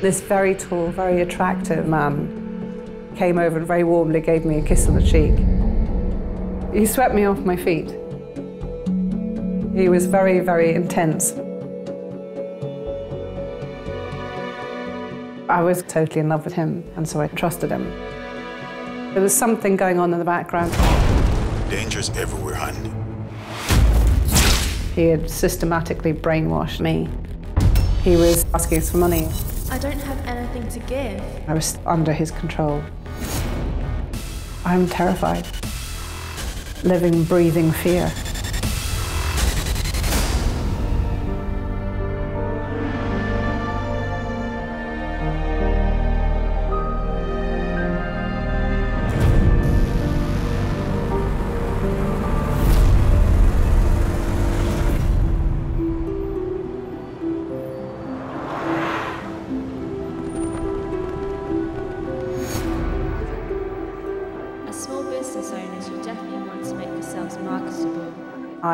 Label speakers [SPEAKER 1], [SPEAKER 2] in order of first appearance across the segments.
[SPEAKER 1] This very tall, very attractive man came over and very warmly gave me a kiss on the cheek. He swept me off my feet. He was very, very intense. I was totally in love with him, and so I trusted him. There was something going on in the background.
[SPEAKER 2] Danger's everywhere, hun.
[SPEAKER 1] He had systematically brainwashed me. He was asking us for money.
[SPEAKER 3] I don't have anything to give.
[SPEAKER 1] I was under his control. I'm terrified. Living, breathing fear.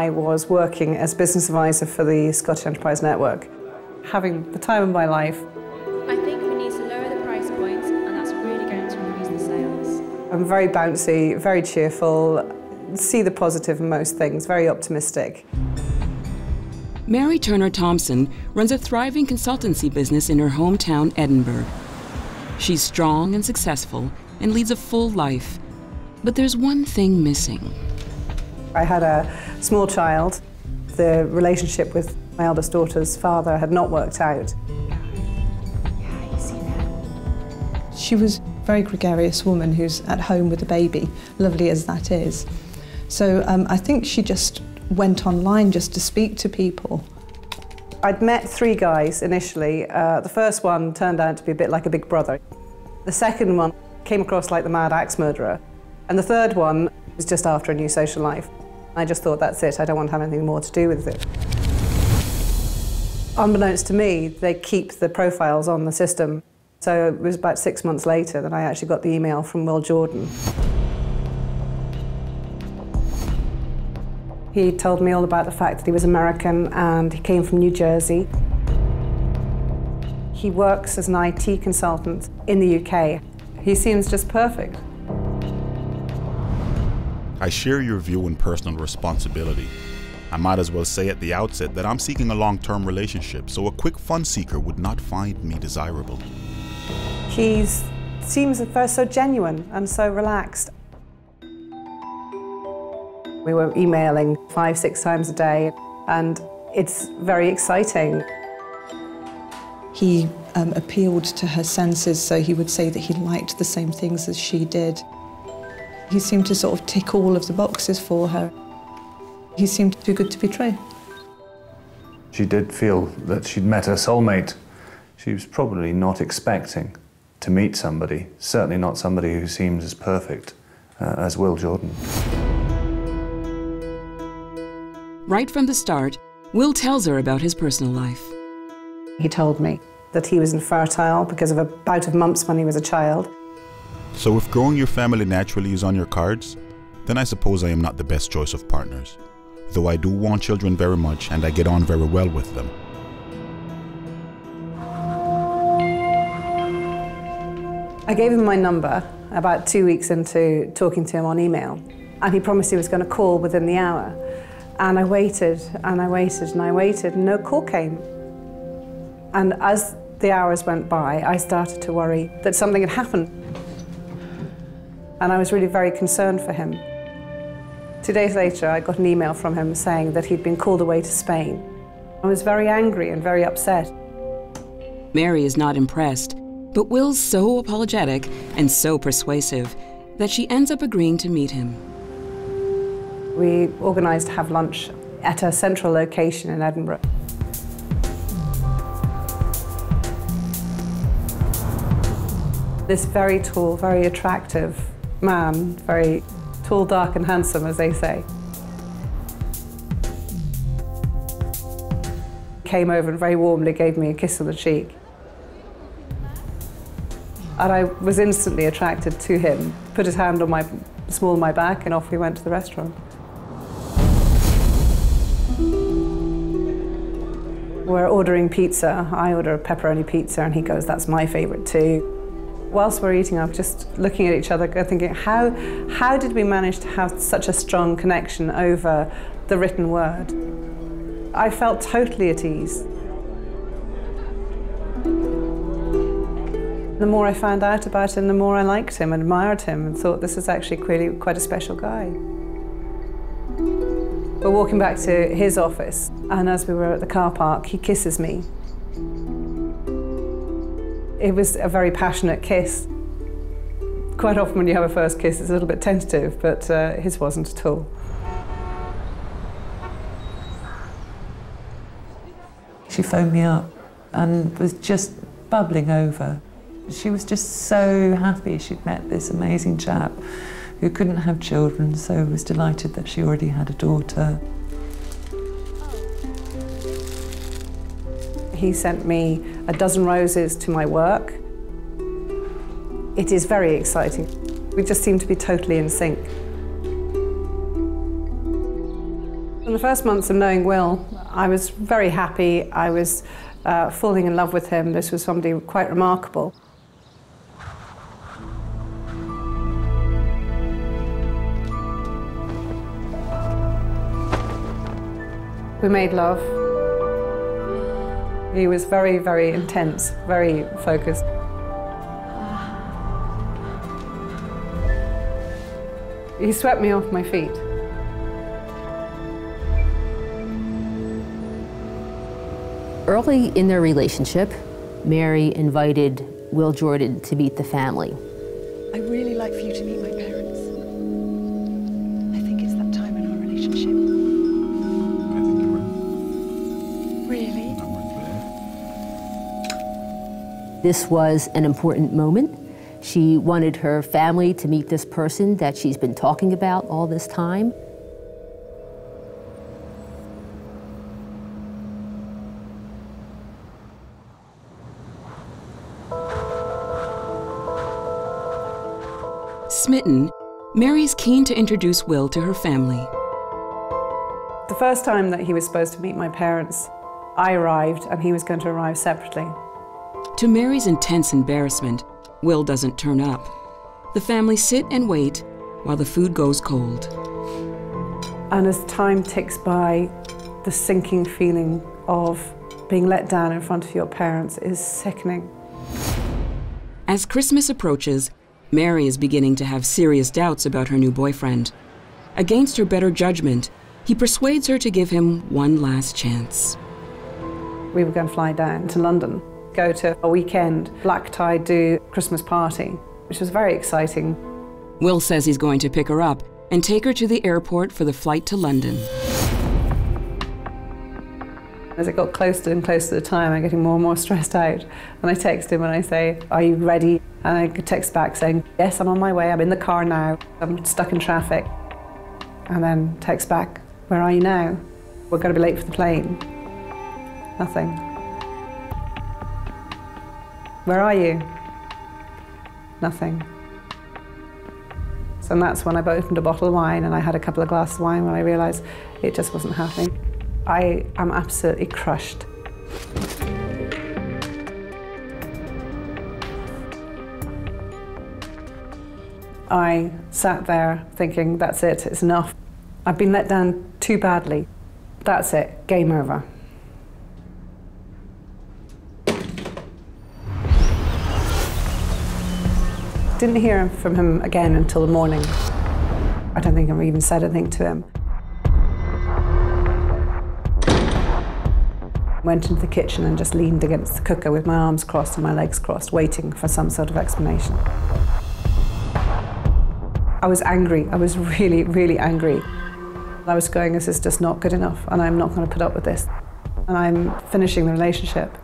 [SPEAKER 1] I was working as business advisor for the Scottish Enterprise Network, having the time of my life.
[SPEAKER 3] I think we need to lower the price points, and that's really going to increase the sales.
[SPEAKER 1] I'm very bouncy, very cheerful, see the positive in most things, very optimistic.
[SPEAKER 4] Mary Turner Thompson runs a thriving consultancy business in her hometown, Edinburgh. She's strong and successful and leads a full life. But there's one thing missing.
[SPEAKER 1] I had a small child. The relationship with my eldest daughter's father had not worked out.
[SPEAKER 5] She was a very gregarious woman who's at home with a baby, lovely as that is. So um, I think she just went online just to speak to people.
[SPEAKER 1] I'd met three guys initially. Uh, the first one turned out to be a bit like a big brother. The second one came across like the mad axe murderer. And the third one was just after a new social life. I just thought, that's it, I don't want to have anything more to do with it. Unbeknownst to me, they keep the profiles on the system. So it was about six months later that I actually got the email from Will Jordan. He told me all about the fact that he was American and he came from New Jersey. He works as an IT consultant in the UK. He seems just perfect.
[SPEAKER 2] I share your view on personal responsibility. I might as well say at the outset that I'm seeking a long term relationship, so a quick fun seeker would not find me desirable.
[SPEAKER 1] He seems at first so genuine and so relaxed. We were emailing five, six times a day, and it's very exciting.
[SPEAKER 5] He um, appealed to her senses, so he would say that he liked the same things as she did. He seemed to sort of tick all of the boxes for her. He seemed too good to be true.
[SPEAKER 6] She did feel that she'd met her soulmate. She was probably not expecting to meet somebody, certainly not somebody who seems as perfect uh, as Will Jordan.
[SPEAKER 4] Right from the start, Will tells her about his personal life.
[SPEAKER 1] He told me that he was infertile because of a bout of mumps when he was a child.
[SPEAKER 2] So, if growing your family naturally is on your cards, then I suppose I am not the best choice of partners. Though I do want children very much and I get on very well with them.
[SPEAKER 1] I gave him my number about two weeks into talking to him on email, and he promised he was going to call within the hour. And I waited and I waited and I waited, and no call came. And as the hours went by, I started to worry that something had happened. And I was really very concerned for him. Two days later, I got an email from him saying that he'd been called away to Spain. I was very angry and very upset.
[SPEAKER 4] Mary is not impressed, but Will's so apologetic and so persuasive that she ends up agreeing to meet him.
[SPEAKER 1] We organised to have lunch at a central location in Edinburgh. This very tall, very attractive man, very tall, dark and handsome, as they say, came over and very warmly gave me a kiss on the cheek. And I was instantly attracted to him, put his hand on my small of my back and off we went to the restaurant. We're ordering pizza. I order a pepperoni pizza, and he goes, That's my favourite too. Whilst we're eating, I'm just looking at each other, and thinking, how, how did we manage to have such a strong connection over the written word? I felt totally at ease. The more I found out about him, the more I liked him, admired him, and thought this is actually really quite a special guy. We're walking back to his office, and as we were at the car park, he kisses me. It was a very passionate kiss. Quite often when you have a first kiss, it's a little bit tentative, but uh, his wasn't at all.
[SPEAKER 7] She phoned me up and was just bubbling over. She was just so happy she'd met this amazing chap who couldn't have children, so was delighted that she already had a daughter.
[SPEAKER 1] He sent me a dozen roses to my work. It is very exciting. We just seem to be totally in sync. In the first months of knowing Will, I was very happy. I was uh, falling in love with him. This was somebody quite remarkable. We made love. He was very, very intense, very focused. He swept me off my feet.
[SPEAKER 8] Early in their relationship, Mary invited Will Jordan to meet the family. This was an important moment. She wanted her family to meet this person that she's been talking about all this time.
[SPEAKER 4] Smitten, Mary's keen to introduce Will to her family.
[SPEAKER 1] The first time that he was supposed to meet my parents, I arrived and he was going to arrive separately.
[SPEAKER 4] To Mary's intense embarrassment, Will doesn't turn up. The family sit and wait while the food goes cold.
[SPEAKER 1] And as time ticks by, the sinking feeling of being let down in front of your parents is sickening.
[SPEAKER 4] As Christmas approaches, Mary is beginning to have serious doubts about her new boyfriend. Against her better judgment, he persuades her to give him one last chance.
[SPEAKER 1] We were going to fly down to London, go to a weekend black tie do Christmas party, which was very exciting.
[SPEAKER 4] Will says he's going to pick her up and take her to the airport for the flight to London.
[SPEAKER 1] As it got closer and closer to the time, I'm getting more and more stressed out. And I text him and I say, Are you ready? And I text back saying, Yes, I'm on my way. I'm in the car now. I'm stuck in traffic. And then text back, Where are you now? We're going to be late for the plane. Nothing. Where are you? Nothing. So and that's when I opened a bottle of wine and I had a couple of glasses of wine when I realised it just wasn't happening. I am absolutely crushed. I sat there thinking, that's it, it's enough. I've been let down too badly. That's it, game over. Didn't hear from him again until the morning. I don't think I even said anything to him. Went into the kitchen and just leaned against the cooker with my arms crossed and my legs crossed, waiting for some sort of explanation. I was angry. I was really, really angry. I was going, this is just not good enough, and I'm not going to put up with this. And I'm finishing the relationship.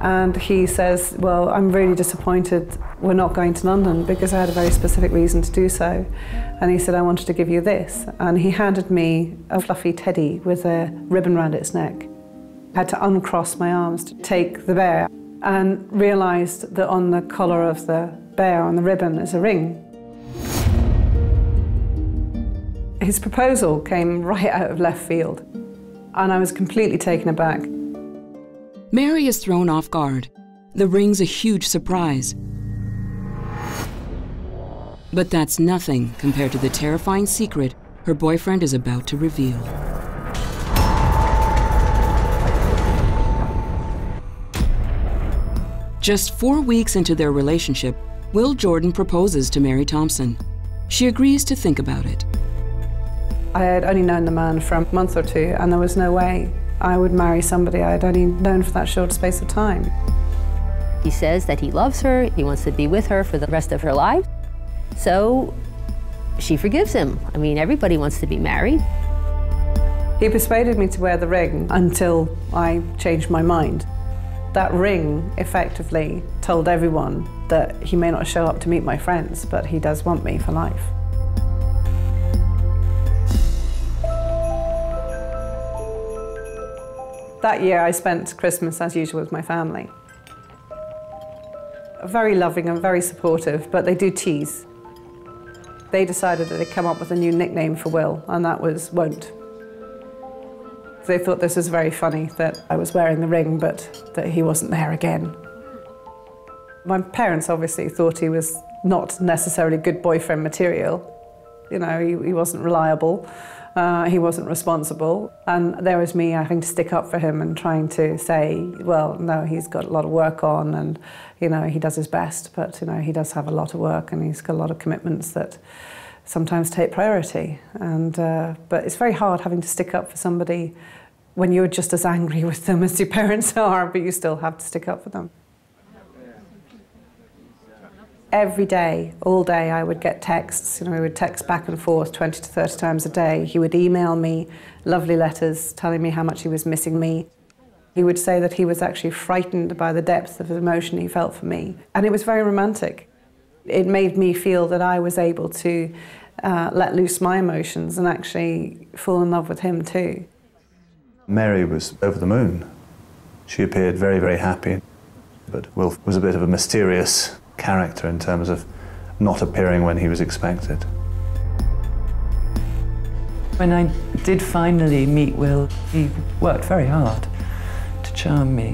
[SPEAKER 1] And he says, Well, I'm really disappointed we're not going to London because I had a very specific reason to do so. And he said, I wanted to give you this. And he handed me a fluffy teddy with a ribbon around its neck. I had to uncross my arms to take the bear and realised that on the collar of the bear, on the ribbon, is a ring. His proposal came right out of left field, and I was completely taken aback.
[SPEAKER 4] Mary is thrown off guard. The ring's a huge surprise. But that's nothing compared to the terrifying secret her boyfriend is about to reveal. Just four weeks into their relationship, Will Jordan proposes to Mary Thompson. She agrees to think about it.
[SPEAKER 1] I had only known the man for a month or two, and there was no way I would marry somebody I had only known for that short space of time.
[SPEAKER 8] He says that he loves her, he wants to be with her for the rest of her life. So she forgives him. I mean, everybody wants to be married.
[SPEAKER 1] He persuaded me to wear the ring until I changed my mind. That ring effectively told everyone that he may not show up to meet my friends, but he does want me for life. That year I spent Christmas as usual with my family. Very loving and very supportive, but they do tease. They decided that they'd come up with a new nickname for Will, and that was Won't. They thought this was very funny that I was wearing the ring, but that he wasn't there again. My parents obviously thought he was not necessarily good boyfriend material. You know, he, he wasn't reliable. Uh, he wasn't responsible. And there was me having to stick up for him and trying to say, well, no, he's got a lot of work on and, you know, he does his best, but, you know, he does have a lot of work and he's got a lot of commitments that sometimes take priority. And, uh, but it's very hard having to stick up for somebody when you're just as angry with them as your parents are, but you still have to stick up for them. Every day, all day, I would get texts. You know, we would text back and forth 20 to 30 times a day. He would email me lovely letters telling me how much he was missing me. He would say that he was actually frightened by the depth of emotion he felt for me. And it was very romantic. It made me feel that I was able to uh, let loose my emotions and actually fall in love with him too.
[SPEAKER 6] Mary was over the moon. She appeared very, very happy. But Will was a bit of a mysterious character in terms of not appearing when he was expected.
[SPEAKER 7] When I did finally meet Will, he worked very hard to charm me.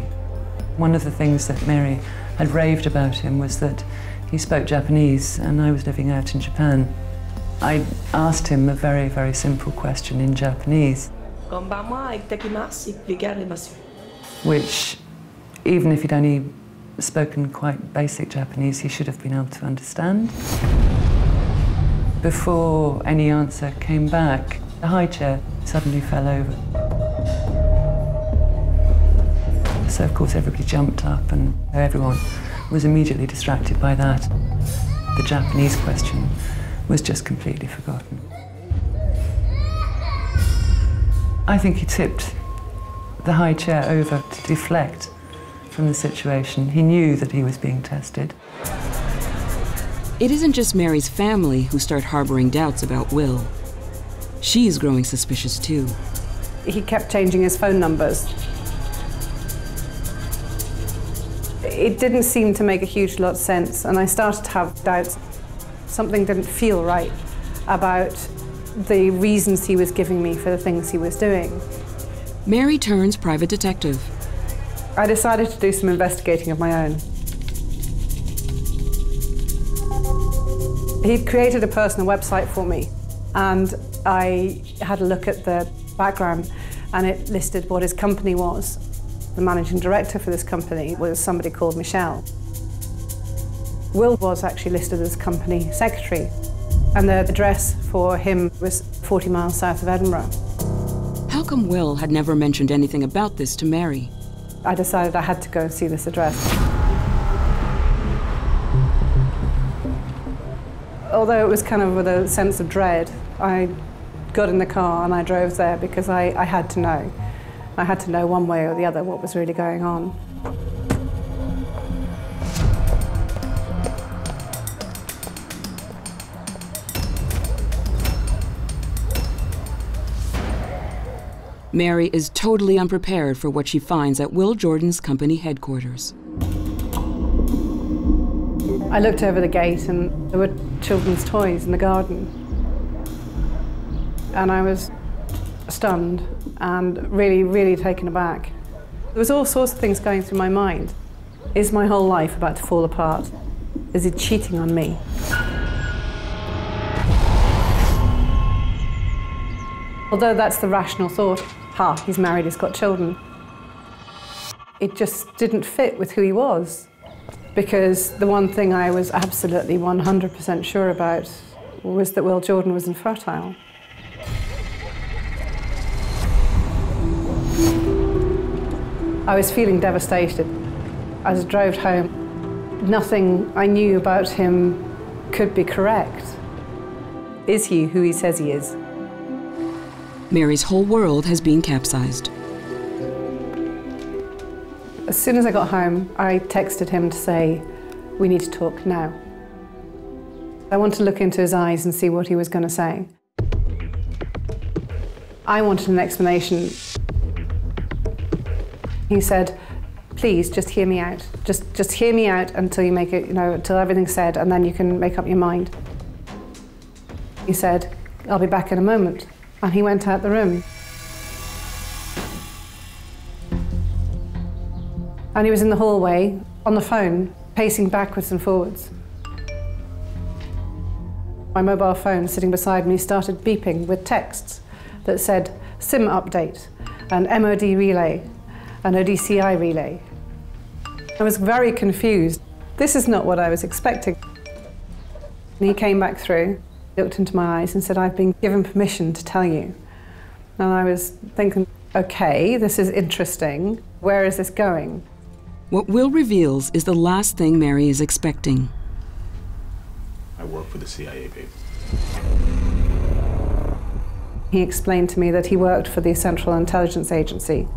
[SPEAKER 7] One of the things that Mary had raved about him was that he spoke Japanese and I was living out in Japan. I asked him a very, very simple question in Japanese. Which, even if he'd only spoken quite basic Japanese, he should have been able to understand. Before any answer came back, the high chair suddenly fell over. So, of course, everybody jumped up and everyone was immediately distracted by that. The Japanese question was just completely forgotten. I think he tipped the high chair over to deflect from the situation. He knew that he was being tested.
[SPEAKER 4] It isn't just Mary's family who start harboring doubts about Will. She's growing suspicious too.
[SPEAKER 1] He kept changing his phone numbers. It didn't seem to make a huge lot of sense, and I started to have doubts. Something didn't feel right about the reasons he was giving me for the things he was doing.
[SPEAKER 4] Mary turns private detective.
[SPEAKER 1] I decided to do some investigating of my own. He'd created a personal website for me, and I had a look at the background, and it listed what his company was. The managing director for this company was somebody called Michelle. Will was actually listed as company secretary, and the address for him was 40 miles south of Edinburgh.
[SPEAKER 4] How come Will had never mentioned anything about this to Mary?
[SPEAKER 1] I decided I had to go and see this address. Although it was kind of with a sense of dread, I got in the car and I drove there because I, I had to know. I had to know one way or the other what was really going on.
[SPEAKER 4] Mary is totally unprepared for what she finds at Will Jordan's company headquarters.
[SPEAKER 1] I looked over the gate and there were children's toys in the garden. And I was stunned and really, really taken aback. There was all sorts of things going through my mind. Is my whole life about to fall apart? Is he cheating on me? Although that's the rational thought, ha, he's married, he's got children. It just didn't fit with who he was. Because the one thing I was absolutely 100% sure about was that Will Jordan was infertile. I was feeling devastated. As I drove home, nothing I knew about him could be correct. Is he who he says he is?
[SPEAKER 4] Mary's whole world has been capsized.
[SPEAKER 1] As soon as I got home, I texted him to say, We need to talk now. I wanted to look into his eyes and see what he was going to say. I wanted an explanation. He said, please just hear me out. Just, just hear me out until you make it, you know, until everything's said, and then you can make up your mind. He said, I'll be back in a moment. And he went out the room. And he was in the hallway, on the phone, pacing backwards and forwards. My mobile phone sitting beside me started beeping with texts that said SIM update, an MOD relay, an ODCI relay. I was very confused. This is not what I was expecting. And he came back through, looked into my eyes and said, I've been given permission to tell you. And I was thinking, okay, this is interesting. Where is this going?
[SPEAKER 4] What Will reveals is the last thing Mary is expecting.
[SPEAKER 2] I work for the CIA, babe.
[SPEAKER 1] He explained to me that he worked for the Central Intelligence Agency.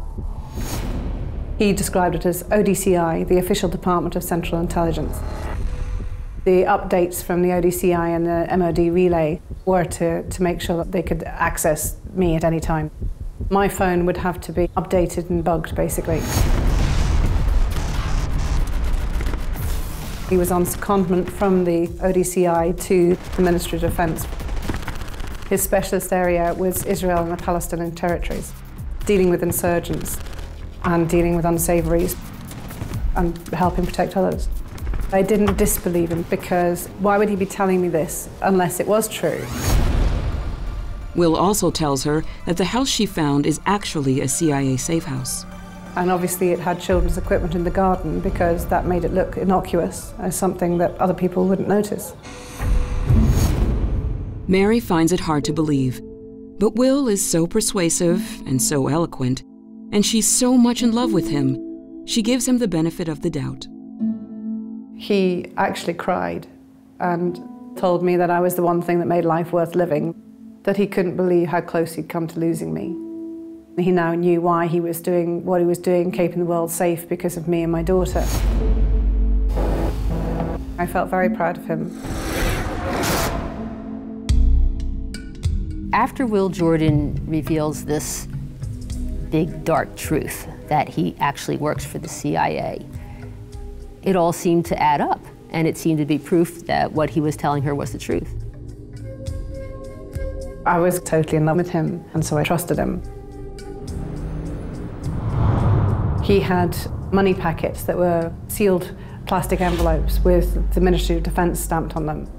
[SPEAKER 1] He described it as ODCI, the official department of Central Intelligence. The updates from the ODCI and the MOD relay were to, to make sure that they could access me at any time. My phone would have to be updated and bugged, basically. He was on secondment from the ODCI to the Ministry of Defence. His specialist area was Israel and the Palestinian territories, dealing with insurgents and dealing with unsavouries and helping protect others. I didn't disbelieve him because why would he be telling me this unless it was true?
[SPEAKER 4] Will also tells her that the house she found is actually a CIA safe house.
[SPEAKER 1] And obviously, it had children's equipment in the garden because that made it look innocuous as something that other people wouldn't notice.
[SPEAKER 4] Mary finds it hard to believe. But Will is so persuasive and so eloquent, and she's so much in love with him, she gives him the benefit of the doubt.
[SPEAKER 1] He actually cried and told me that I was the one thing that made life worth living, that he couldn't believe how close he'd come to losing me. He now knew why he was doing what he was doing, keeping the world safe because of me and my daughter. I felt very proud of him.
[SPEAKER 8] After Will Jordan reveals this big dark truth that he actually works for the CIA, it all seemed to add up, and it seemed to be proof that what he was telling her was the truth.
[SPEAKER 1] I was totally in love with him, and so I trusted him. He had money packets that were sealed plastic envelopes with the Ministry of Defence stamped on them.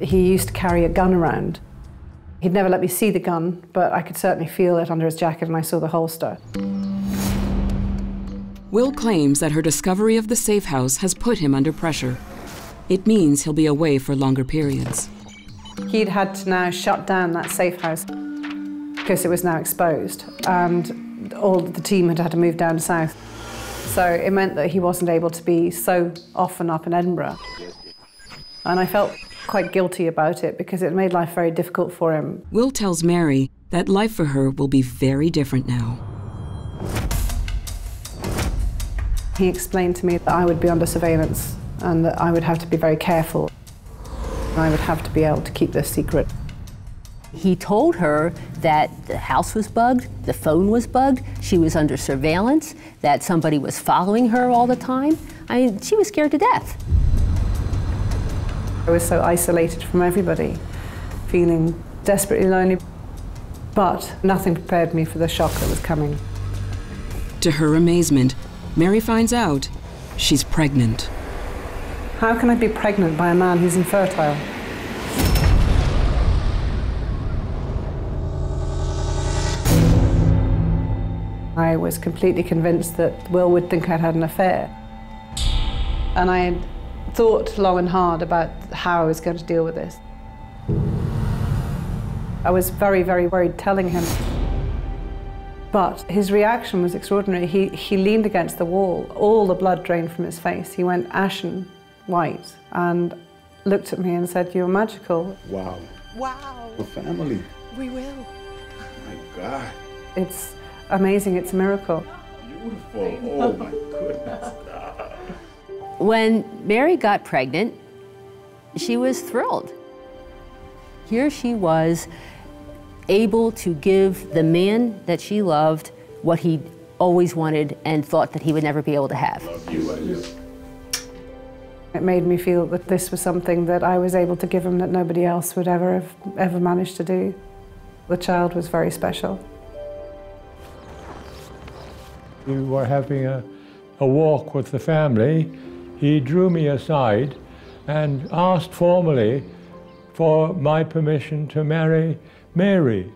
[SPEAKER 1] He used to carry a gun around. He'd never let me see the gun, but I could certainly feel it under his jacket and I saw the holster.
[SPEAKER 4] Will claims that her discovery of the safe house has put him under pressure. It means he'll be away for longer periods.
[SPEAKER 1] He'd had to now shut down that safe house because it was now exposed and all the team had had to move down south. So it meant that he wasn't able to be so often up in Edinburgh. And I felt quite guilty about it because it made life very difficult for him.
[SPEAKER 4] Will tells Mary that life for her will be very different now.
[SPEAKER 1] He explained to me that I would be under surveillance and that I would have to be very careful. I would have to be able to keep this secret.
[SPEAKER 8] He told her that the house was bugged, the phone was bugged, she was under surveillance, that somebody was following her all the time. I mean, she was scared to death.
[SPEAKER 1] I was so isolated from everybody, feeling desperately lonely. But nothing prepared me for the shock that was coming.
[SPEAKER 4] To her amazement, Mary finds out she's pregnant.
[SPEAKER 1] How can I be pregnant by a man who's infertile? I was completely convinced that Will would think I'd had an affair. And I thought long and hard about how I was going to deal with this. I was very, very worried telling him. But his reaction was extraordinary. He, he leaned against the wall, all the blood drained from his face. He went ashen white and looked at me and said, You're magical.
[SPEAKER 2] Wow.
[SPEAKER 9] Wow.
[SPEAKER 2] A family.
[SPEAKER 9] We will.
[SPEAKER 2] My God.
[SPEAKER 1] It's amazing, it's a miracle.
[SPEAKER 2] Beautiful. Oh my goodness.
[SPEAKER 8] When Mary got pregnant, she was thrilled. Here she was, able to give the man that she loved what he always wanted and thought that he would never be able to have.
[SPEAKER 1] It made me feel that this was something that I was able to give him that nobody else would ever have ever managed to do. The child was very special.
[SPEAKER 10] We were having a, a walk with the family. He drew me aside and asked formally for my permission to marry Mary.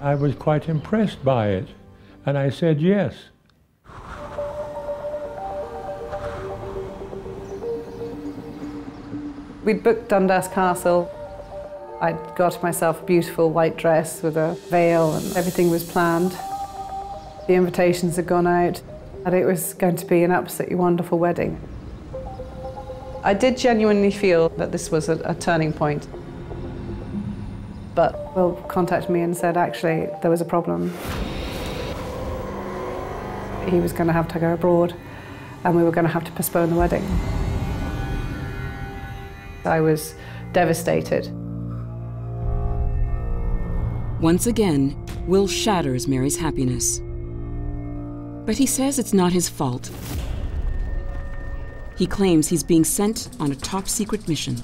[SPEAKER 10] I was quite impressed by it, and I said yes.
[SPEAKER 1] We'd booked Dundas Castle. I'd got myself a beautiful white dress with a veil and everything was planned. The invitations had gone out and it was going to be an absolutely wonderful wedding. I did genuinely feel that this was a, a turning point. But Will contacted me and said actually there was a problem. He was going to have to go abroad and we were going to have to postpone the wedding. I was devastated.
[SPEAKER 4] Once again, Will shatters Mary's happiness. But he says it's not his fault. He claims he's being sent on a top secret mission.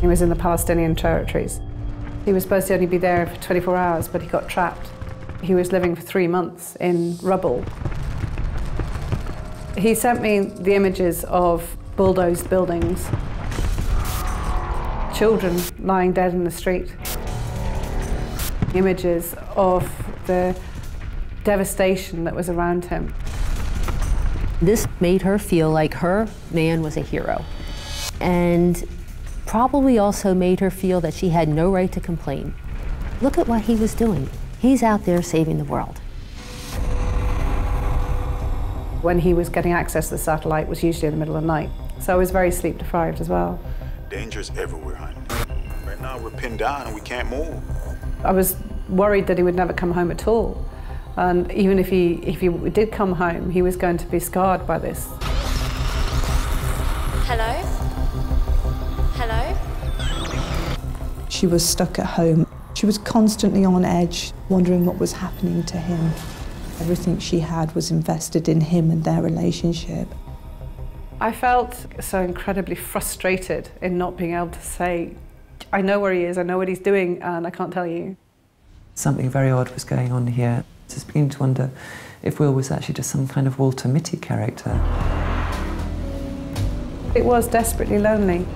[SPEAKER 1] He was in the Palestinian territories. He was supposed to only be there for 24 hours, but he got trapped. He was living for three months in rubble. He sent me the images of bulldozed buildings, children lying dead in the street, images of the devastation that was around him.
[SPEAKER 8] This made her feel like her man was a hero. And probably also made her feel that she had no right to complain. Look at what he was doing. He's out there saving the world.
[SPEAKER 1] When he was getting access to the satellite was usually in the middle of the night. So I was very sleep deprived as well.
[SPEAKER 2] Danger's everywhere, honey. Right now we're pinned down and we can't move.
[SPEAKER 1] I was worried that he would never come home at all. And even if he, if he did come home, he was going to be scarred by this.
[SPEAKER 5] She was stuck at home. She was constantly on edge, wondering what was happening to him. Everything she had was invested in him and their relationship.
[SPEAKER 1] I felt so incredibly frustrated in not being able to say, I know where he is, I know what he's doing, and I can't tell you.
[SPEAKER 7] Something very odd was going on here. I was beginning to wonder if Will was actually just some kind of Walter Mitty character.
[SPEAKER 1] It was desperately lonely.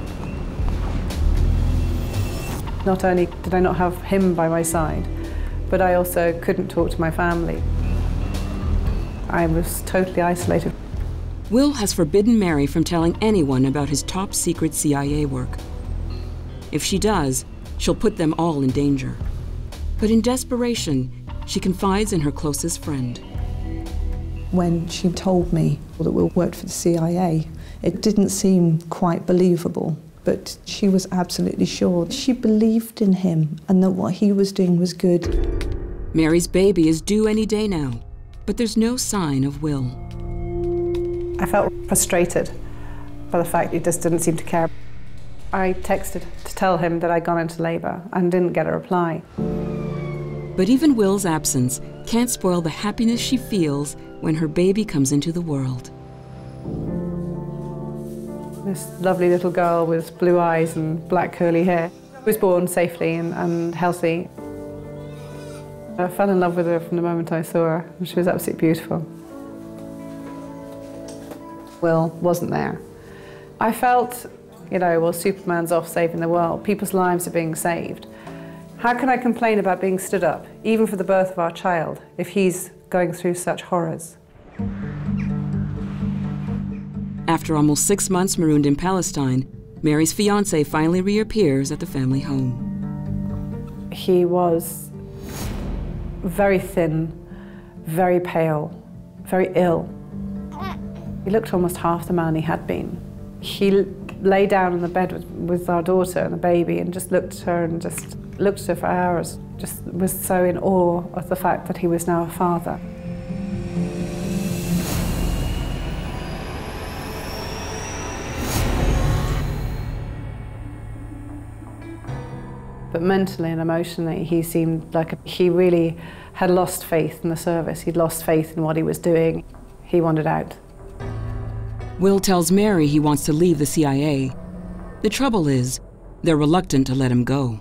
[SPEAKER 1] Not only did I not have him by my side, but I also couldn't talk to my family. I was totally isolated.
[SPEAKER 4] Will has forbidden Mary from telling anyone about his top secret CIA work. If she does, she'll put them all in danger. But in desperation, she confides in her closest friend.
[SPEAKER 5] When she told me that Will worked for the CIA, it didn't seem quite believable. But she was absolutely sure. She believed in him and that what he was doing was good.
[SPEAKER 4] Mary's baby is due any day now, but there's no sign of Will.
[SPEAKER 1] I felt frustrated by the fact he just didn't seem to care. I texted to tell him that I'd gone into labour and didn't get a reply.
[SPEAKER 4] But even Will's absence can't spoil the happiness she feels when her baby comes into the world.
[SPEAKER 1] This lovely little girl with blue eyes and black curly hair was born safely and, and healthy. I fell in love with her from the moment I saw her. She was absolutely beautiful. Will wasn't there. I felt, you know, well, Superman's off saving the world. People's lives are being saved. How can I complain about being stood up, even for the birth of our child, if he's going through such horrors?
[SPEAKER 4] After almost six months marooned in Palestine, Mary's fiance finally reappears at the family home.
[SPEAKER 1] He was very thin, very pale, very ill. He looked almost half the man he had been. He lay down on the bed with, with our daughter and the baby and just looked at her and just looked at her for hours. Just was so in awe of the fact that he was now a father. But mentally and emotionally, he seemed like he really had lost faith in the service. He'd lost faith in what he was doing. He wanted out.
[SPEAKER 4] Will tells Mary he wants to leave the CIA. The trouble is, they're reluctant to let him go.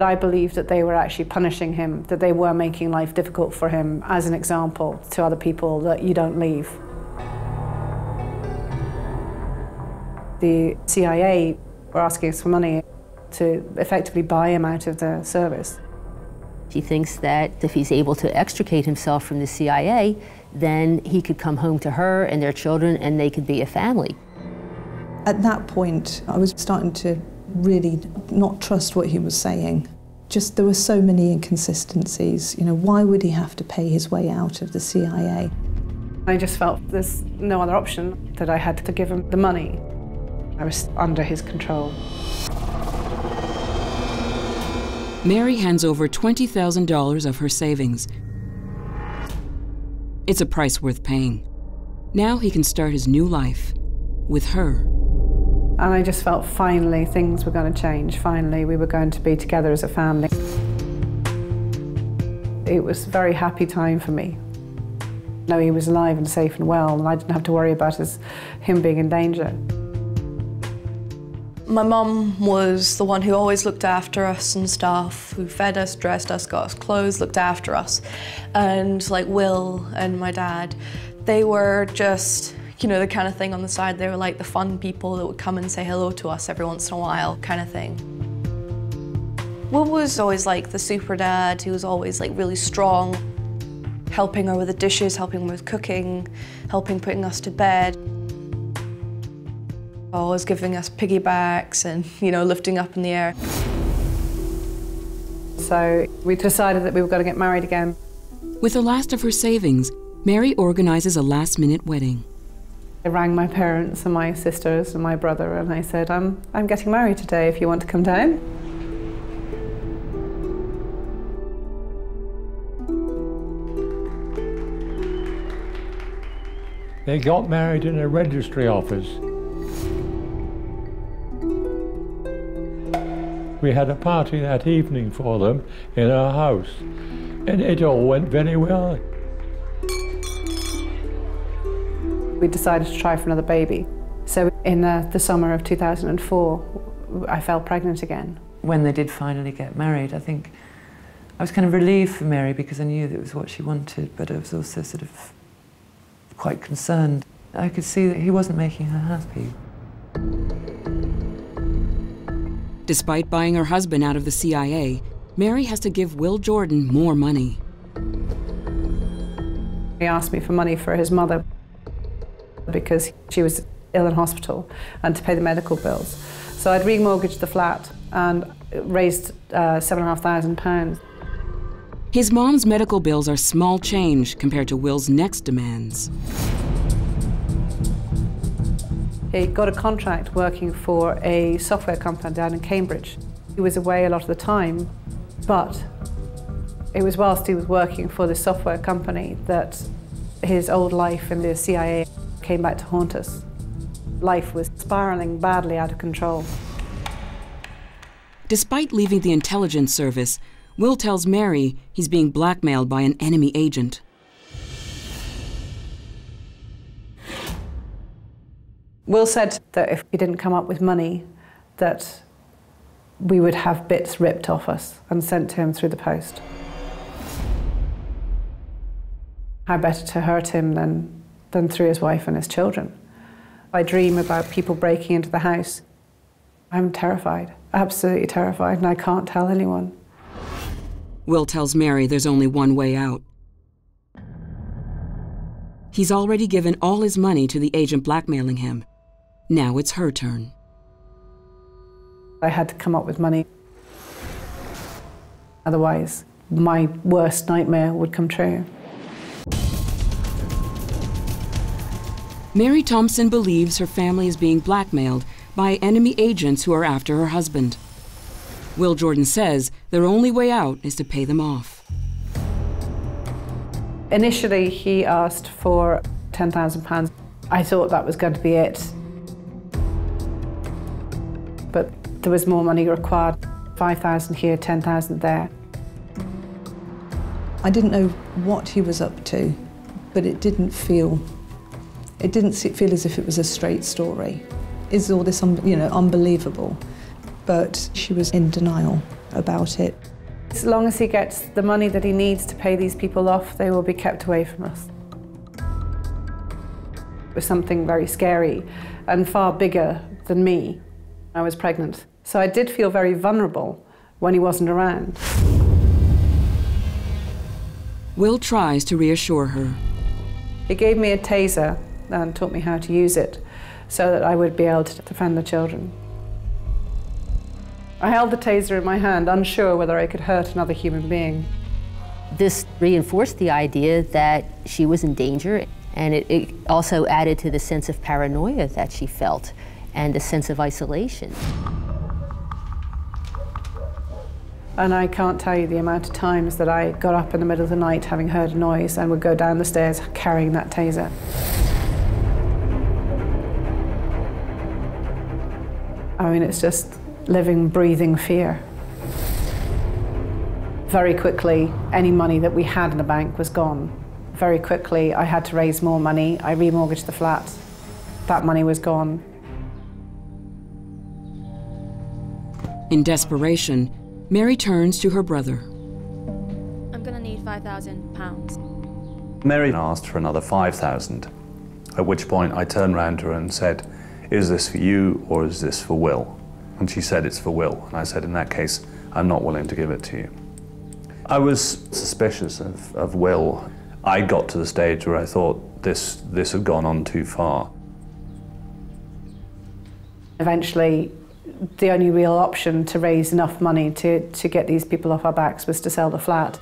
[SPEAKER 1] I believe that they were actually punishing him, that they were making life difficult for him as an example to other people that you don't leave. The CIA were asking us for money to effectively buy him out of the service.
[SPEAKER 8] He thinks that if he's able to extricate himself from the CIA, then he could come home to her and their children and they could be a family.
[SPEAKER 5] At that point, I was starting to really not trust what he was saying. Just there were so many inconsistencies. You know, why would he have to pay his way out of the CIA?
[SPEAKER 1] I just felt there's no other option that I had to give him the money. I was under his control.
[SPEAKER 4] Mary hands over $20,000 of her savings. It's a price worth paying. Now he can start his new life with her.
[SPEAKER 1] And I just felt finally things were going to change. Finally, we were going to be together as a family. It was a very happy time for me. No, he was alive and safe and well, and I didn't have to worry about his, him being in danger.
[SPEAKER 11] My mum was the one who always looked after us and stuff, who fed us, dressed us, got us clothes, looked after us. And like Will and my dad, they were just, you know, the kind of thing on the side. They were like the fun people that would come and say hello to us every once in a while kind of thing. Will was always like the super dad. He was always like really strong, helping her with the dishes, helping with cooking, helping putting us to bed Oh, always giving us piggybacks and, you know, lifting up in the air.
[SPEAKER 1] So we decided that we were going to get married again.
[SPEAKER 4] With the last of her savings, Mary organizes a last minute wedding.
[SPEAKER 1] I rang my parents and my sisters and my brother and I said, I'm, I'm getting married today if you want to come down.
[SPEAKER 10] They got married in a registry office. We had a party that evening for them in our house, and it all went very well.
[SPEAKER 1] We decided to try for another baby. So in uh, the summer of 2004, I fell pregnant again.
[SPEAKER 7] When they did finally get married, I think I was kind of relieved for Mary because I knew that it was what she wanted, but I was also sort of quite concerned. I could see that he wasn't making her happy.
[SPEAKER 4] Despite buying her husband out of the CIA, Mary has to give Will Jordan more money.
[SPEAKER 1] He asked me for money for his mother because she was ill in hospital and to pay the medical bills. So I'd remortgaged the flat and raised uh, £7,500.
[SPEAKER 4] His mom's medical bills are small change compared to Will's next demands.
[SPEAKER 1] He got a contract working for a software company down in Cambridge. He was away a lot of the time, but it was whilst he was working for this software company that his old life in the CIA came back to haunt us. Life was spiraling badly out of control.
[SPEAKER 4] Despite leaving the intelligence service, Will tells Mary he's being blackmailed by an enemy agent.
[SPEAKER 1] Will said that if he didn't come up with money, that we would have bits ripped off us and sent to him through the post. How better to hurt him than, than through his wife and his children? I dream about people breaking into the house. I'm terrified, absolutely terrified, and I can't tell anyone.
[SPEAKER 4] Will tells Mary there's only one way out. He's already given all his money to the agent blackmailing him. Now it's her turn.
[SPEAKER 1] I had to come up with money. Otherwise, my worst nightmare would come true.
[SPEAKER 4] Mary Thompson believes her family is being blackmailed by enemy agents who are after her husband. Will Jordan says their only way out is to pay them off.
[SPEAKER 1] Initially, he asked for £10,000. I thought that was going to be it. There was more money required 5,000 here, 10,000 there.
[SPEAKER 5] I didn't know what he was up to, but it didn't feel it didn't feel as if it was a straight story. Is all this, you know, unbelievable? But she was in denial about it.
[SPEAKER 1] As long as he gets the money that he needs to pay these people off, they will be kept away from us. It was something very scary and far bigger than me. I was pregnant. So I did feel very vulnerable when he wasn't around.
[SPEAKER 4] Will tries to reassure her.
[SPEAKER 1] He gave me a taser and taught me how to use it so that I would be able to defend the children. I held the taser in my hand, unsure whether I could hurt another human being.
[SPEAKER 8] This reinforced the idea that she was in danger, and it, it also added to the sense of paranoia that she felt and a sense of isolation.
[SPEAKER 1] And I can't tell you the amount of times that I got up in the middle of the night having heard a noise and would go down the stairs carrying that taser. I mean, it's just living, breathing fear. Very quickly, any money that we had in the bank was gone. Very quickly, I had to raise more money. I remortgaged the flat. That money was gone.
[SPEAKER 4] In desperation, Mary turns to her brother.
[SPEAKER 3] I'm going to need £5,000.
[SPEAKER 6] Mary asked for another 5,000, at which point I turned round to her and said, is this for you or is this for Will? And she said, it's for Will. And I said, in that case, I'm not willing to give it to you. I was suspicious of, of Will. I got to the stage where I thought this, this had gone on too far.
[SPEAKER 1] Eventually, the only real option to raise enough money to, to get these people off our backs was to sell the flat.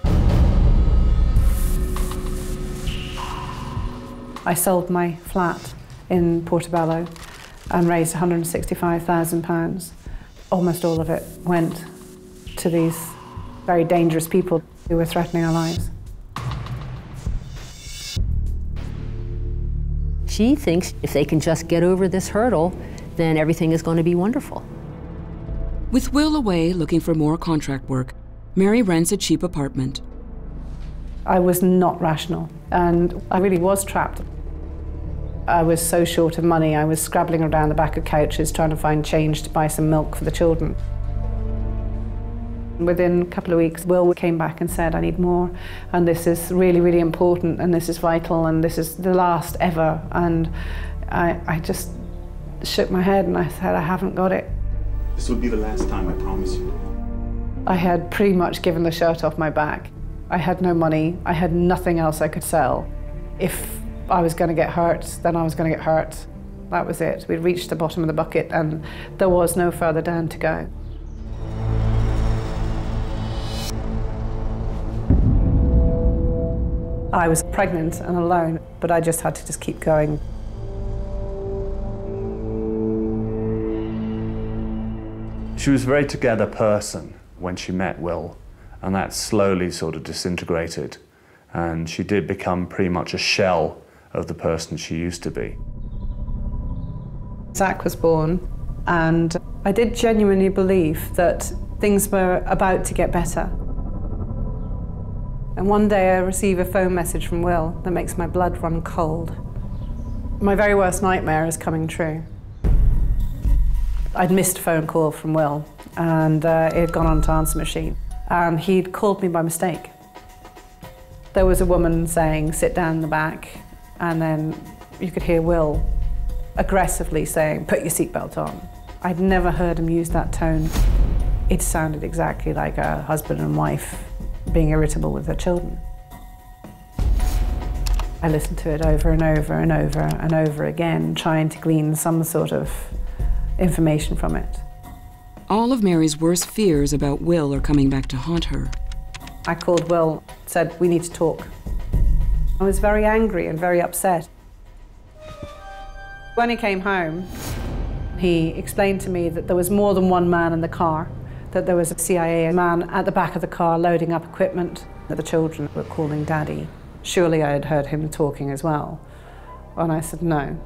[SPEAKER 1] I sold my flat in Portobello and raised £165,000. Almost all of it went to these very dangerous people who were threatening our lives.
[SPEAKER 8] She thinks if they can just get over this hurdle, then everything is going to be wonderful.
[SPEAKER 4] With Will away looking for more contract work, Mary rents a cheap apartment.
[SPEAKER 1] I was not rational, and I really was trapped. I was so short of money, I was scrabbling around the back of couches trying to find change to buy some milk for the children. Within a couple of weeks, Will came back and said, I need more, and this is really, really important, and this is vital, and this is the last ever. And I, I just shook my head and I said, I haven't got it.
[SPEAKER 2] This will be the last time, I promise you.
[SPEAKER 1] I had pretty much given the shirt off my back. I had no money, I had nothing else I could sell. If I was going to get hurt, then I was going to get hurt. That was it. We'd reached the bottom of the bucket and there was no further down to go. I was pregnant and alone, but I just had to just keep going.
[SPEAKER 6] She was a very together person when she met Will, and that slowly sort of disintegrated. And she did become pretty much a shell of the person she used to be.
[SPEAKER 1] Zach was born, and I did genuinely believe that things were about to get better. And one day I receive a phone message from Will that makes my blood run cold. My very worst nightmare is coming true. I'd missed a phone call from Will, and uh, it had gone on to answer machine. And he'd called me by mistake. There was a woman saying, sit down in the back, and then you could hear Will aggressively saying, put your seatbelt on. I'd never heard him use that tone. It sounded exactly like a husband and wife being irritable with their children. I listened to it over and over and over and over again, trying to glean some sort of information from it.
[SPEAKER 4] All of Mary's worst fears about Will are coming back to haunt her.
[SPEAKER 1] I called Will, said, we need to talk. I was very angry and very upset. When he came home, he explained to me that there was more than one man in the car, that there was a CIA man at the back of the car loading up equipment, that the children were calling daddy. Surely I had heard him talking as well. And I said, no.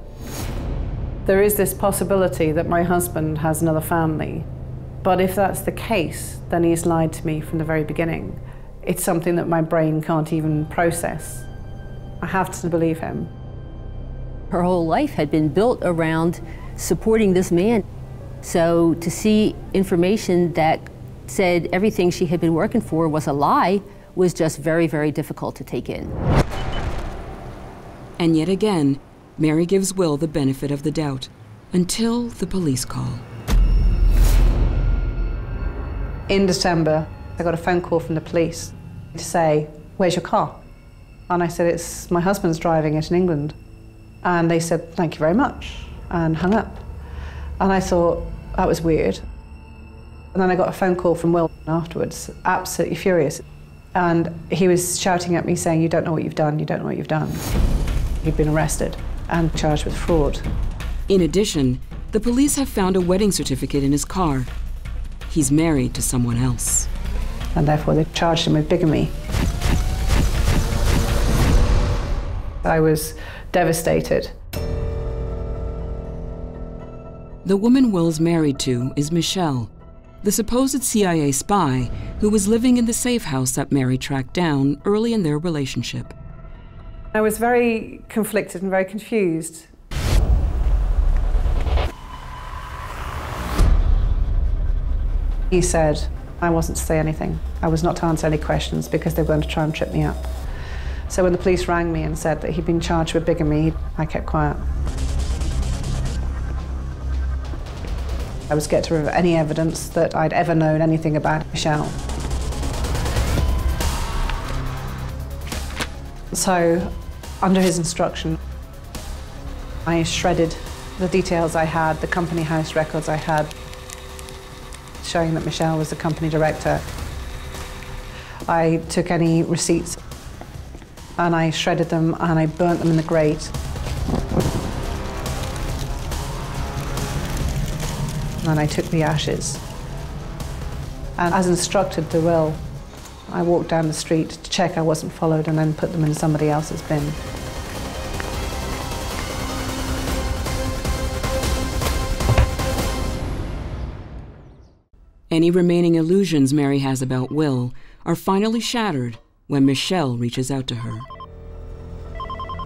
[SPEAKER 1] There is this possibility that my husband has another family, but if that's the case, then he's lied to me from the very beginning. It's something that my brain can't even process. I have to believe him.
[SPEAKER 8] Her whole life had been built around supporting this man. So to see information that said everything she had been working for was a lie was just very, very difficult to take in.
[SPEAKER 4] And yet again, Mary gives Will the benefit of the doubt until the police call.
[SPEAKER 1] In December, I got a phone call from the police to say, Where's your car? And I said, It's my husband's driving it in England. And they said, Thank you very much, and hung up. And I thought, That was weird. And then I got a phone call from Will afterwards, absolutely furious. And he was shouting at me saying, You don't know what you've done, you don't know what you've done. He'd been arrested and charged with fraud.
[SPEAKER 4] In addition, the police have found a wedding certificate in his car. He's married to someone else.
[SPEAKER 1] And therefore they charged him with bigamy. I was devastated.
[SPEAKER 4] The woman Will's married to is Michelle, the supposed CIA spy who was living in the safe house that Mary tracked down early in their relationship.
[SPEAKER 1] I was very conflicted and very confused. He said I wasn't to say anything. I was not to answer any questions because they were going to try and trip me up. So when the police rang me and said that he'd been charged with bigamy, I kept quiet. I was scared to remove any evidence that I'd ever known anything about Michelle. So, under his instruction, I shredded the details I had, the company house records I had, showing that Michelle was the company director. I took any receipts and I shredded them and I burnt them in the grate. And I took the ashes. And as instructed the will, I walked down the street to check I wasn't followed and then put them in somebody else's bin.
[SPEAKER 4] Any remaining illusions Mary has about Will are finally shattered when Michelle reaches out to her.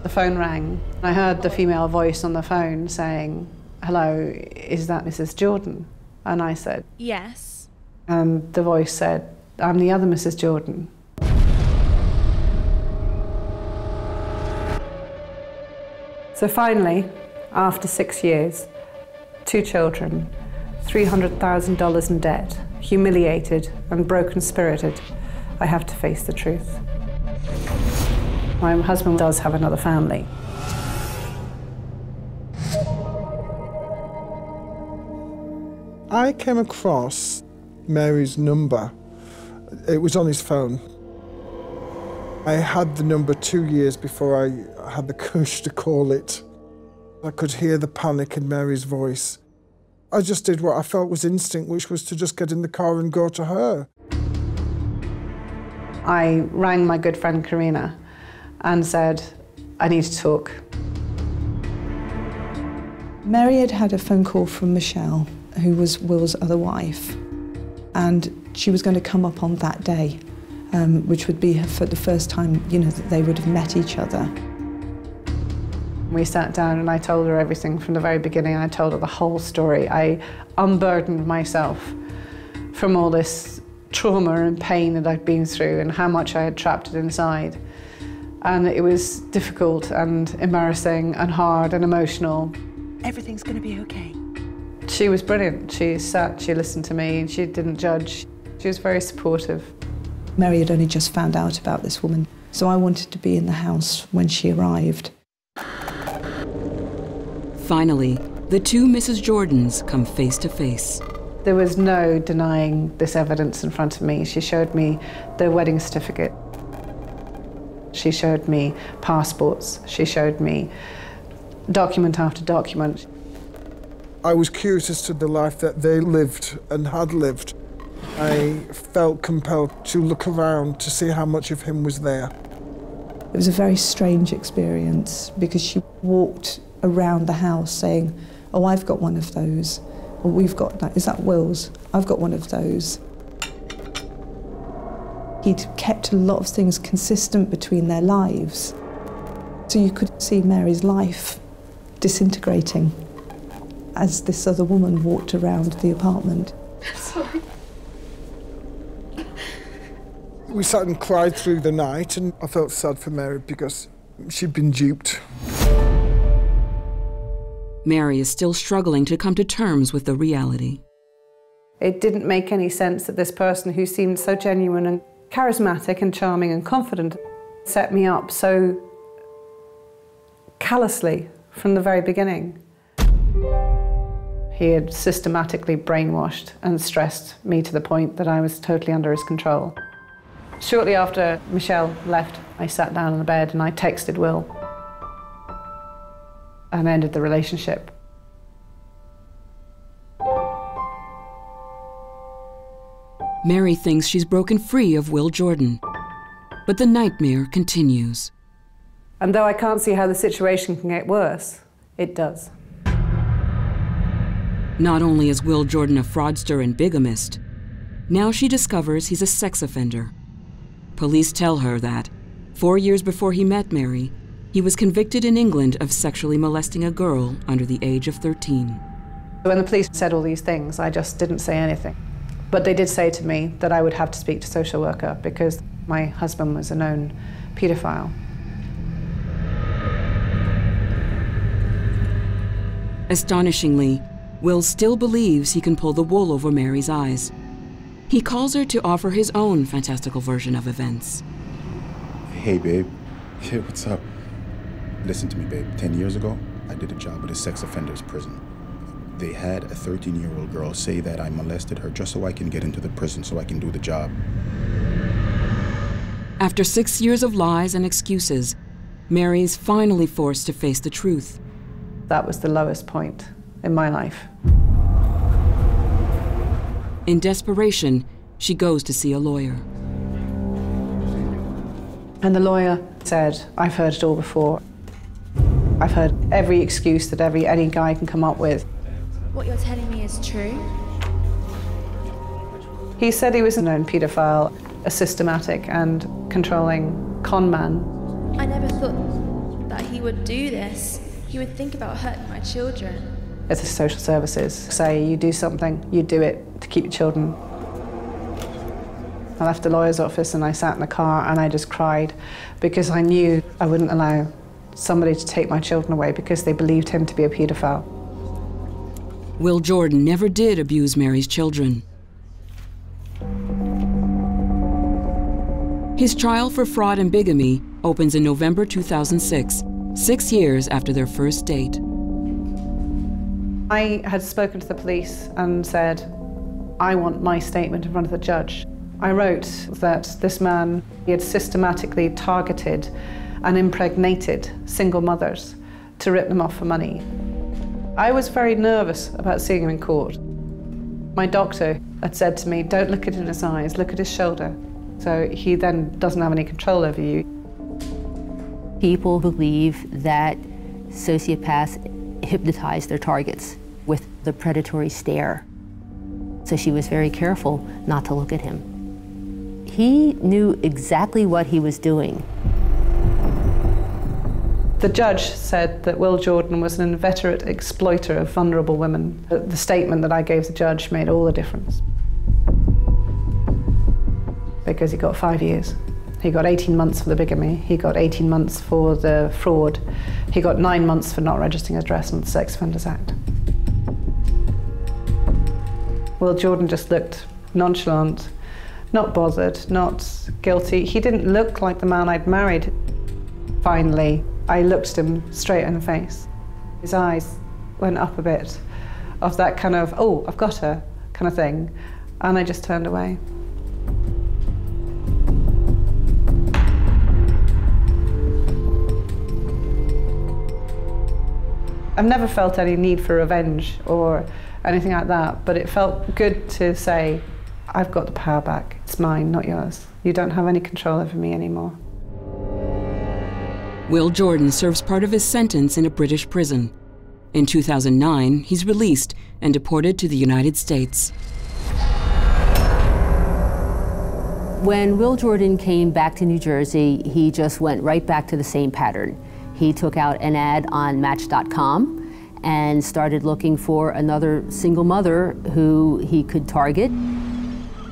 [SPEAKER 1] The phone rang. I heard the female voice on the phone saying, Hello, is that Mrs. Jordan? And I said,
[SPEAKER 3] Yes.
[SPEAKER 1] And the voice said, I'm the other Mrs. Jordan. So finally, after six years, two children, $300,000 in debt, humiliated and broken spirited, I have to face the truth. My husband does have another family.
[SPEAKER 12] I came across Mary's number. It was on his phone. I had the number two years before I had the courage to call it. I could hear the panic in Mary's voice. I just did what I felt was instinct, which was to just get in the car and go to her.
[SPEAKER 1] I rang my good friend Karina and said, I need to talk.
[SPEAKER 5] Mary had had a phone call from Michelle, who was Will's other wife, and she was going to come up on that day, um, which would be for the first time, you know, that they would have met each other.
[SPEAKER 1] We sat down and I told her everything from the very beginning. I told her the whole story. I unburdened myself from all this trauma and pain that I'd been through and how much I had trapped it inside. And it was difficult and embarrassing and hard and emotional.
[SPEAKER 9] Everything's going to be okay.
[SPEAKER 1] She was brilliant. She sat, she listened to me, and she didn't judge. She was very supportive.
[SPEAKER 5] Mary had only just found out about this woman, so I wanted to be in the house when she arrived.
[SPEAKER 4] Finally, the two Mrs. Jordans come face to face.
[SPEAKER 1] There was no denying this evidence in front of me. She showed me the wedding certificate. She showed me passports. She showed me document after document.
[SPEAKER 12] I was curious as to the life that they lived and had lived. I felt compelled to look around to see how much of him was there.
[SPEAKER 5] It was a very strange experience because she walked around the house saying, Oh, I've got one of those. Or we've got that. Is that Will's? I've got one of those. He'd kept a lot of things consistent between their lives. So you could see Mary's life disintegrating as this other woman walked around the apartment.
[SPEAKER 9] Sorry.
[SPEAKER 12] We sat and cried through the night, and I felt sad for Mary because she'd been duped.
[SPEAKER 4] Mary is still struggling to come to terms with the reality.
[SPEAKER 1] It didn't make any sense that this person who seemed so genuine and charismatic and charming and confident set me up so callously from the very beginning. He had systematically brainwashed and stressed me to the point that I was totally under his control. Shortly after Michelle left, I sat down on the bed and I texted Will and ended the relationship.
[SPEAKER 4] Mary thinks she's broken free of Will Jordan, but the nightmare continues.
[SPEAKER 1] And though I can't see how the situation can get worse, it does.
[SPEAKER 4] Not only is Will Jordan a fraudster and bigamist, now she discovers he's a sex offender. Police tell her that, four years before he met Mary, he was convicted in England of sexually molesting a girl under the age of 13.
[SPEAKER 1] When the police said all these things, I just didn't say anything. But they did say to me that I would have to speak to social worker because my husband was a known paedophile.
[SPEAKER 4] Astonishingly, Will still believes he can pull the wool over Mary's eyes. He calls her to offer his own fantastical version of events.
[SPEAKER 2] Hey, babe. Hey, what's up? Listen to me, babe. Ten years ago, I did a job at a sex offenders prison. They had a 13 year old girl say that I molested her just so I can get into the prison so I can do the job.
[SPEAKER 4] After six years of lies and excuses, Mary is finally forced to face the truth.
[SPEAKER 1] That was the lowest point in my life.
[SPEAKER 4] In desperation, she goes to see a lawyer.
[SPEAKER 1] And the lawyer said, I've heard it all before. I've heard every excuse that every any guy can come up with.
[SPEAKER 3] What you're telling me is true?
[SPEAKER 1] He said he was a known paedophile, a systematic and controlling con man.
[SPEAKER 3] I never thought that he would do this. He would think about hurting my children.
[SPEAKER 1] As the social services say, you do something, you do it to keep your children. I left the lawyer's office and I sat in the car and I just cried because I knew I wouldn't allow somebody to take my children away because they believed him to be a paedophile.
[SPEAKER 4] Will Jordan never did abuse Mary's children. His trial for fraud and bigamy opens in November 2006, six years after their first date.
[SPEAKER 1] I had spoken to the police and said, I want my statement in front of the judge. I wrote that this man he had systematically targeted and impregnated single mothers to rip them off for money. I was very nervous about seeing him in court. My doctor had said to me, don't look at in his eyes, look at his shoulder. So he then doesn't have any control over you.
[SPEAKER 8] People believe that sociopaths hypnotize their targets with the predatory stare. So she was very careful not to look at him. He knew exactly what he was doing.
[SPEAKER 1] The judge said that Will Jordan was an inveterate exploiter of vulnerable women. The statement that I gave the judge made all the difference. Because he got five years. He got 18 months for the bigamy, he got 18 months for the fraud, he got nine months for not registering address on the Sex Offenders Act. Will, Jordan just looked nonchalant, not bothered, not guilty. He didn't look like the man I'd married. Finally, I looked at him straight in the face. His eyes went up a bit of that kind of, oh, I've got her kind of thing. And I just turned away. I've never felt any need for revenge or anything like that, but it felt good to say, I've got the power back. It's mine, not yours. You don't have any control over me anymore.
[SPEAKER 4] Will Jordan serves part of his sentence in a British prison. In 2009, he's released and deported to the United States.
[SPEAKER 8] When Will Jordan came back to New Jersey, he just went right back to the same pattern. He took out an ad on Match.com and started looking for another single mother who he could target.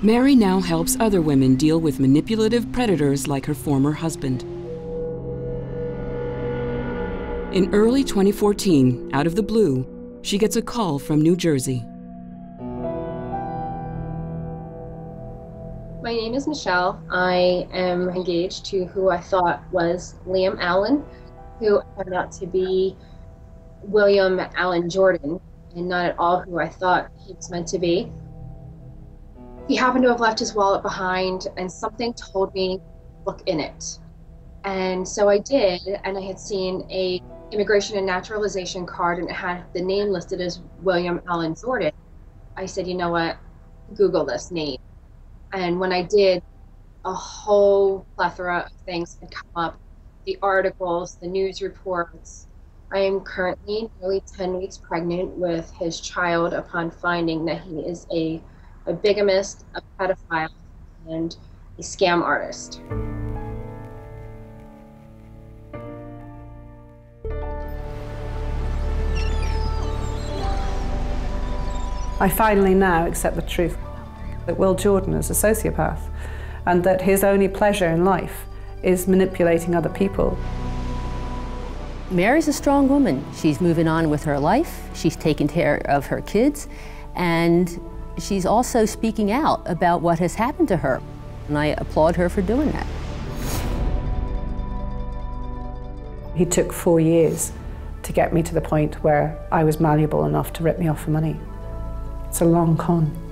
[SPEAKER 4] Mary now helps other women deal with manipulative predators like her former husband. In early 2014, out of the blue, she gets a call from New Jersey.
[SPEAKER 13] My name is Michelle. I am engaged to who I thought was Liam Allen, who turned out to be William Allen Jordan, and not at all who I thought he was meant to be. He happened to have left his wallet behind, and something told me, look in it. And so I did, and I had seen a immigration and naturalization card, and it had the name listed as William Allen Jordan. I said, you know what, Google this name. And when I did, a whole plethora of things had come up the articles, the news reports. I am currently nearly 10 weeks pregnant with his child upon finding that he is a, a bigamist, a pedophile, and a scam artist.
[SPEAKER 1] I finally now accept the truth that Will Jordan is a sociopath and that his only pleasure in life is manipulating other people.
[SPEAKER 8] Mary's a strong woman. She's moving on with her life, she's taking care of her kids, and she's also speaking out about what has happened to her. And I applaud her for doing that.
[SPEAKER 1] He took four years to get me to the point where I was malleable enough to rip me off for money. It's a long con.